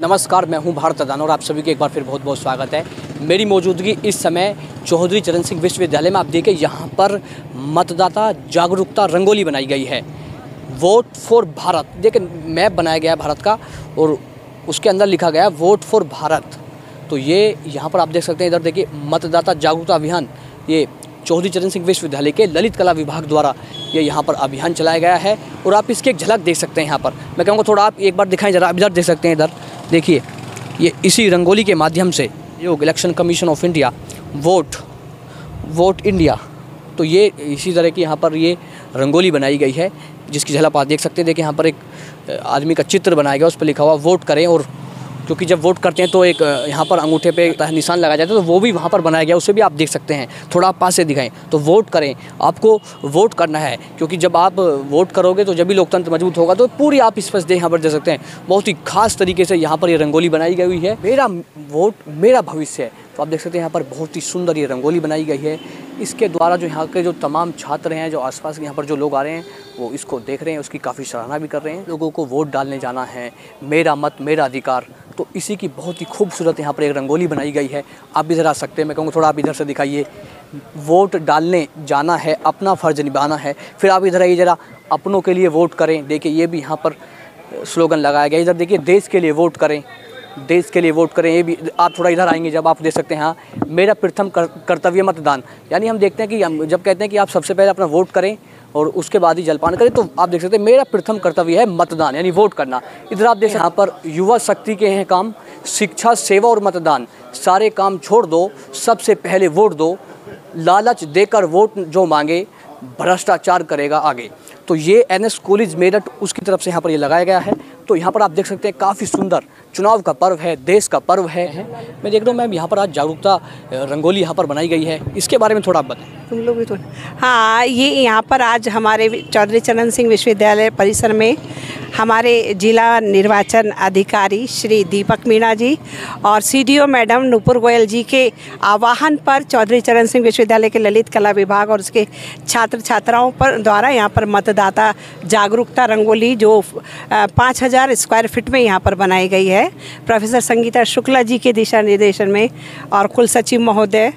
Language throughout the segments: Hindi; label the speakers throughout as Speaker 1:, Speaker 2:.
Speaker 1: नमस्कार, मैं हूँ भारत अदान और आप सभी का एक बार फिर बहुत बहुत स्वागत है। मेरी मौजूदगी इस समय चौधरी चरण सिंह विश्वविद्यालय में। आप देखें यहाँ पर मतदाता जागरूकता रंगोली बनाई गई है। Vote for Bharat. देखिए, मैप बनाया गया है भारत का और उसके अंदर लिखा गया वोट फॉर भारत। तो ये यहाँ पर आप देख सकते हैं, इधर देखिए, मतदाता जागरूकता अभियान। ये चौधरी चरण सिंह विश्वविद्यालय के ललित कला विभाग द्वारा ये यहाँ पर अभियान चलाया गया है। और आप इसकी एक झलक देख सकते हैं यहाँ पर। मैं कहूँगा, थोड़ा आप एक बार दिखाएँ, जरा इधर देख सकते हैं इधर। देखिए, ये इसी रंगोली के माध्यम से योग, election commission of India, vote vote India तो ये इसी तरह की यहाँ पर ये रंगोली बनाई गई है, जिसकी झलक आप देख सकते हैं। देखिए, यहाँ पर एक आदमी का चित्र बनाया गया, उस पर लिखा हुआ, वोट करें और क्योंकि जब वोट करते हैं तो एक यहाँ पर अंगूठे पे निशान लगाया जाता है तो वो भी वहाँ पर बनाया गया, उसे भी आप देख सकते हैं। थोड़ा आप पास से दिखाएँ तो वोट करें। आपको वोट करना है, क्योंकि जब आप वोट करोगे तो जब भी लोकतंत्र मज़बूत होगा तो पूरी आप इस पर यहाँ पर देख सकते हैं। बहुत ही खास तरीके से यहाँ पर ये रंगोली बनाई गई हुई है। मेरा वोट मेरा भविष्य है। तो आप देख सकते हैं, यहाँ पर बहुत ही सुंदर ये रंगोली बनाई गई है। इसके द्वारा जो यहाँ के जो तमाम छात्र हैं, जो आसपास के यहाँ पर जो लोग आ रहे हैं, वो इसको देख रहे हैं, उसकी काफ़ी सराहना भी कर रहे हैं। लोगों को वोट डालने जाना है, मेरा मत, मेरा अधिकार। तो इसी की बहुत ही खूबसूरत यहाँ पर एक रंगोली बनाई गई है। आप इधर आ सकते हैं, मैं कहूँगा थोड़ा आप इधर से दिखाइए। वोट डालने जाना है, अपना फ़र्ज़ निभाना है। फिर आप इधर आइए ज़रा, अपनों के लिए वोट करें। देखिए, ये भी यहाँ पर स्लोगन लगाया गया इधर देखिए, देश के लिए वोट करें। देश के लिए वोट करें ये भी आप थोड़ा इधर आएँगे जब आप देख सकते हैं हाँ। मेरा प्रथम कर, कर्तव्य मतदान। यानी हम देखते हैं कि हम जब कहते हैं कि आप सबसे पहले अपना वोट करें और उसके बाद ही जलपान करें तो आप देख सकते हैं मेरा प्रथम कर्तव्य है मतदान यानी वोट करना। इधर आप देख सकते यहाँ पर युवा शक्ति के हैं काम शिक्षा सेवा और मतदान। सारे काम छोड़ दो सबसे पहले वोट दो। लालच देकर वोट जो मांगे भ्रष्टाचार करेगा आगे। तो ये एन एस कॉलेज मेरठ उसकी तरफ़ से यहाँ पर ये लगाया गया है। तो यहाँ पर आप देख सकते हैं काफ़ी सुंदर चुनाव का पर्व है, देश का पर्व है। मैं देख रहा हूँ मैम, यहाँ पर आज जागरूकता रंगोली यहाँ पर बनाई गई है। इसके बारे में थोड़ा आप बताएँ।
Speaker 2: तुम लोग भी थोड़ा हाँ ये यहाँ पर आज हमारे चौधरी चरण सिंह विश्वविद्यालय परिसर में हमारे जिला निर्वाचन अधिकारी श्री दीपक मीणा जी और सीडीओ मैडम नूपुर गोयल जी के आह्वान पर चौधरी चरण सिंह विश्वविद्यालय के ललित कला विभाग और उसके छात्र छात्राओं पर द्वारा यहाँ पर मतदाता जागरूकता रंगोली जो पाँच हज़ार स्क्वायर फीट में यहाँ पर बनाई गई है। प्रोफेसर संगीता शुक्ला जी के दिशा निर्देशन में और कुल सचिव महोदय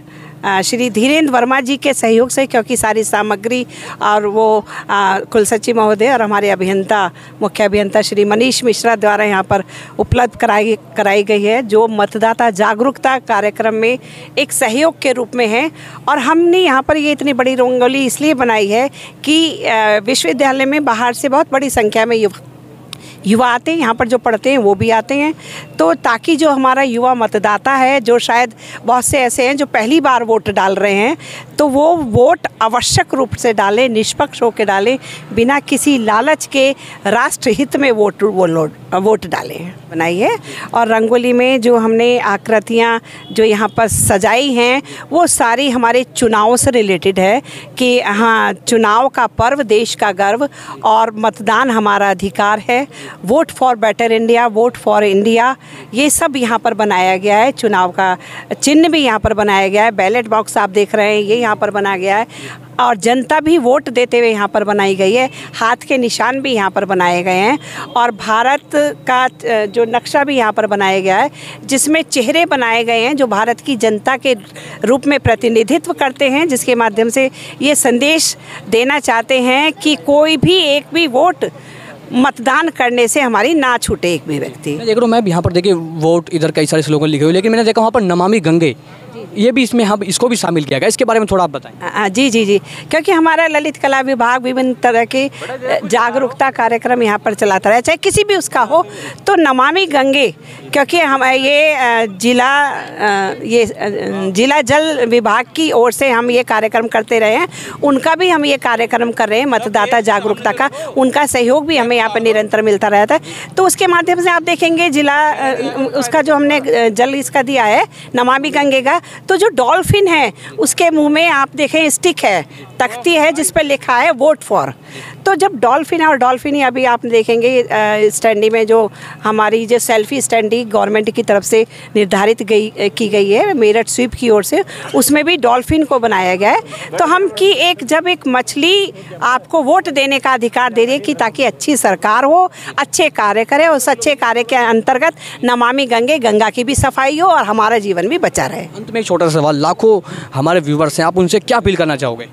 Speaker 2: श्री धीरेन्द्र वर्मा जी के सहयोग से, क्योंकि सारी सामग्री और वो कुल सचिव महोदय और हमारे अभियंता, मुख्य अभियंता श्री मनीष मिश्रा द्वारा यहाँ पर उपलब्ध कराई कराई गई है, जो मतदाता जागरूकता कार्यक्रम में एक सहयोग के रूप में है। और हमने यहाँ पर ये इतनी बड़ी रंगोली इसलिए बनाई है कि विश्वविद्यालय में बाहर से बहुत बड़ी संख्या में युवा युवा आते हैं, यहाँ पर जो पढ़ते हैं, वो भी आते हैं। तो ताकि जो हमारा युवा मतदाता है, जो शायद बहुत से ऐसे हैं जो पहली बार वोट डाल रहे हैं तो वो वोट आवश्यक रूप से डालें, निष्पक्ष होकर डालें, बिना किसी लालच के राष्ट्र हित में वोट, वो वोट डालें बनाई है और रंगोली में जो हमने आकृतियाँ जो यहाँ पर सजाई हैं, वो सारी हमारे चुनावों से रिलेटेड है कि हाँ चुनाव का पर्व, देश का गर्व और मतदान हमारा अधिकार है vote for better India, vote for India, ये सब यहाँ पर बनाया गया है। चुनाव का चिन्ह भी यहाँ पर बनाया गया है। बैलेट बॉक्स आप देख रहे हैं, ये यहाँ पर बना गया है। और जनता भी वोट देते हुए यहाँ पर बनाई गई है। हाथ के निशान भी यहाँ पर बनाए गए हैं। और भारत का जो नक्शा भी यहाँ पर बनाया गया है, जिसमें चेहरे बनाए गए हैं, जो भारत की जनता के रूप में प्रतिनिधित्व करते हैं, जिसके माध्यम से ये संदेश देना चाहते हैं कि कोई भी एक भी वोट मतदान करने से हमारी ना छूटे एक भी व्यक्ति।
Speaker 1: देख रहा हूँ, मैं यहाँ पर देखिए, वोट इधर कई सारे स्लोगन लिखे हुए लेकिन मैंने देखा वहाँ पर नमामि गंगे ये भी इसमें हम इसको भी शामिल किया गया। इसके बारे में थोड़ा आप बताएँ।
Speaker 2: जी जी जी। क्योंकि हमारा ललित कला विभाग विभिन्न तरह के जागरूकता कार्यक्रम यहाँ पर चलाता रहा। चाहे किसी भी उसका हो तो नमामि गंगे क्योंकि हम ये जिला ये जिला जल विभाग की ओर से हम ये कार्यक्रम करते रहे हैं। उनका भी हम ये कार्यक्रम कर रहे हैं मतदाता जागरूकता का। उनका सहयोग भी हमें यहाँ पर निरंतर मिलता रहता है। तो उसके माध्यम से आप देखेंगे जिला उसका जो हमने जल इसका दिया है नमामि गंगे का तो जो डॉल्फिन है, उसके मुँह में आप देखें, स्टिक है, तख्ती है, जिस पर लिखा है, वोट फॉर। तो जब डॉल्फिन और डॉल्फिन अभी आप देखेंगे स्टैंडी में जो हमारी जो सेल्फी स्टैंड गवर्नमेंट की तरफ़ से निर्धारित गई की गई है, मेरठ स्वीप की ओर से, उसमें भी डॉल्फिन को बनाया गया है। तो हम की एक, जब एक मछली आपको वोट देने का अधिकार दे रही है कि ताकि अच्छी सरकार हो, अच्छे कार्य करे उस अच्छे कार्य के अंतर्गत नमामि गंगे, गंगा की भी सफ़ाई हो और हमारा जीवन भी बचा रहे।
Speaker 1: अंत में छोटा सा सवाल लाखों हमारे व्यूवर्स हैं आप उनसे क्या अपील करना चाहोगे?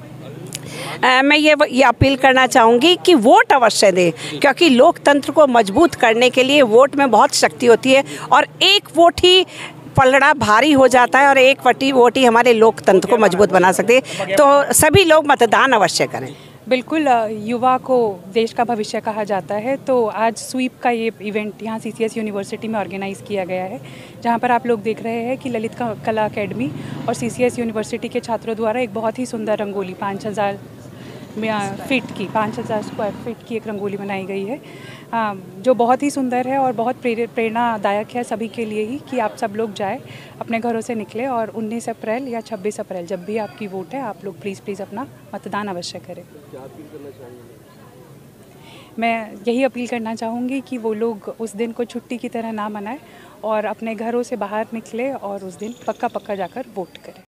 Speaker 2: आ, मैं ये ये अपील करना चाहूँगी कि वोट अवश्य दें क्योंकि लोकतंत्र को मज़बूत करने के लिए वोट में बहुत शक्ति होती है और एक वोट ही पलड़ा भारी हो जाता है और एक वटी वोट ही हमारे लोकतंत्र को मज़बूत बना सकते हैं। तो सभी लोग मतदान अवश्य करें।
Speaker 3: बिल्कुल युवा को देश का भविष्य कहा जाता है। तो आज स्वीप का ये इवेंट यहाँ सीसीएस यूनिवर्सिटी में ऑर्गेनाइज़ किया गया है, जहाँ पर आप लोग देख रहे हैं कि ललित कला अकेडमी और सीसीएस यूनिवर्सिटी के छात्रों द्वारा एक बहुत ही सुंदर रंगोली, पाँच हज़ार फीट की पाँच हज़ार स्क्वायर फीट की एक रंगोली बनाई गई है। जो बहुत ही सुंदर है और बहुत प्रेरणादायक है सभी के लिए ही कि आप सब लोग जाए अपने घरों से निकले और 19 अप्रैल या 26 अप्रैल जब भी आपकी वोट है आप लोग प्लीज़ प्लीज़ अपना मतदान अवश्य करें। मैं यही अपील करना चाहूँगी कि वो लोग उस दिन को छुट्टी की तरह ना मनाएँ और अपने घरों से बाहर निकले और उस दिन पक्का पक्का जाकर वोट करें।